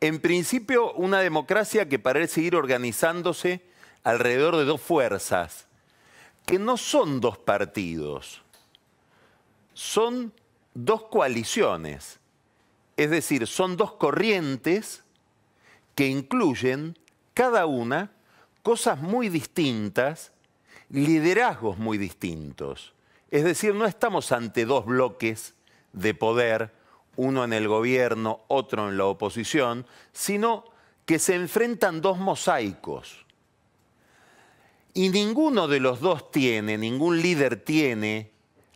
En principio, una democracia que parece ir organizándose alrededor de dos fuerzas, que no son dos partidos, son dos coaliciones, es decir, son dos corrientes que incluyen cada una cosas muy distintas, liderazgos muy distintos. Es decir, no estamos ante dos bloques de poder, uno en el gobierno, otro en la oposición, sino que se enfrentan dos mosaicos. Y ninguno de los dos tiene, ningún líder tiene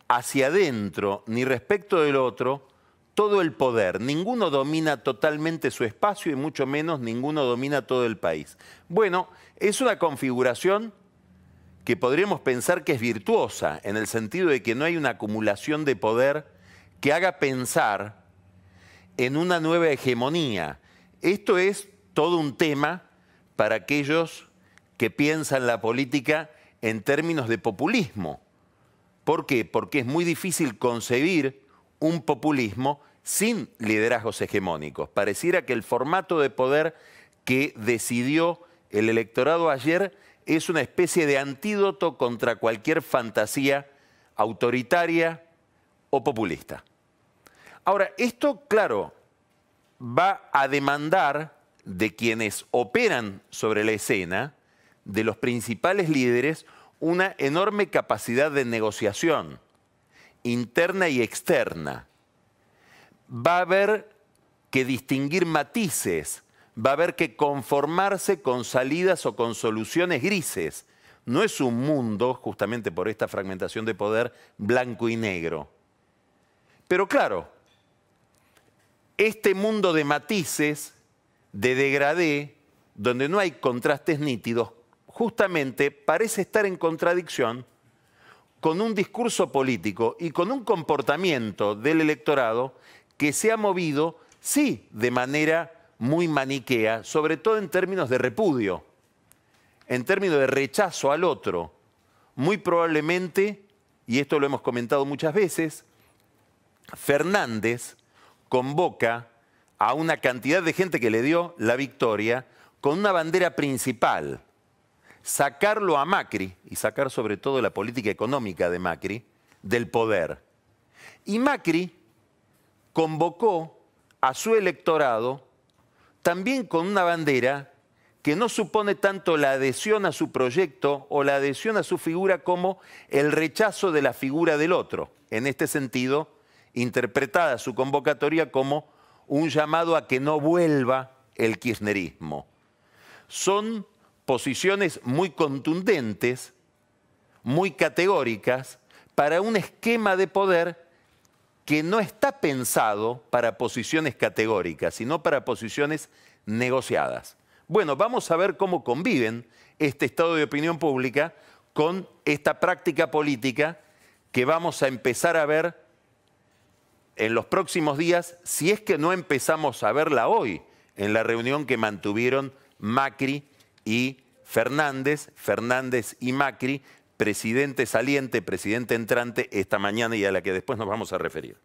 hacia adentro ni respecto del otro todo el poder. Ninguno domina totalmente su espacio y mucho menos ninguno domina todo el país. Bueno, es una configuración que podríamos pensar que es virtuosa, en el sentido de que no hay una acumulación de poder que haga pensar en una nueva hegemonía. Esto es todo un tema para aquellos que piensan la política en términos de populismo. ¿Por qué? Porque es muy difícil concebir un populismo sin liderazgos hegemónicos. Pareciera que el formato de poder que decidió el electorado ayer es una especie de antídoto contra cualquier fantasía autoritaria o populista. Ahora, esto, claro, va a demandar de quienes operan sobre la escena, de los principales líderes, una enorme capacidad de negociación interna y externa. Va a haber que distinguir matices, va a haber que conformarse con salidas o con soluciones grises. No es un mundo, justamente por esta fragmentación de poder, blanco y negro. Pero claro, este mundo de matices, de degradé, donde no hay contrastes nítidos, justamente parece estar en contradicción con un discurso político y con un comportamiento del electorado que se ha movido, sí, de manera muy maniquea, sobre todo en términos de repudio, en términos de rechazo al otro. Muy probablemente, y esto lo hemos comentado muchas veces, Fernández convoca a una cantidad de gente que le dio la victoria con una bandera principal, sacarlo a Macri, y sacar sobre todo la política económica de Macri, del poder. Y Macri convocó a su electorado también con una bandera que no supone tanto la adhesión a su proyecto o la adhesión a su figura como el rechazo de la figura del otro. En este sentido, interpretada su convocatoria como un llamado a que no vuelva el kirchnerismo. Son posiciones muy contundentes, muy categóricas, para un esquema de poder que no está pensado para posiciones categóricas, sino para posiciones negociadas. Bueno, vamos a ver cómo conviven este estado de opinión pública con esta práctica política que vamos a empezar a ver en los próximos días, si es que no empezamos a verla hoy, en la reunión que mantuvieron Macri y Fernández, Fernández y Macri, presidente saliente, presidente entrante, esta mañana y a la que después nos vamos a referir.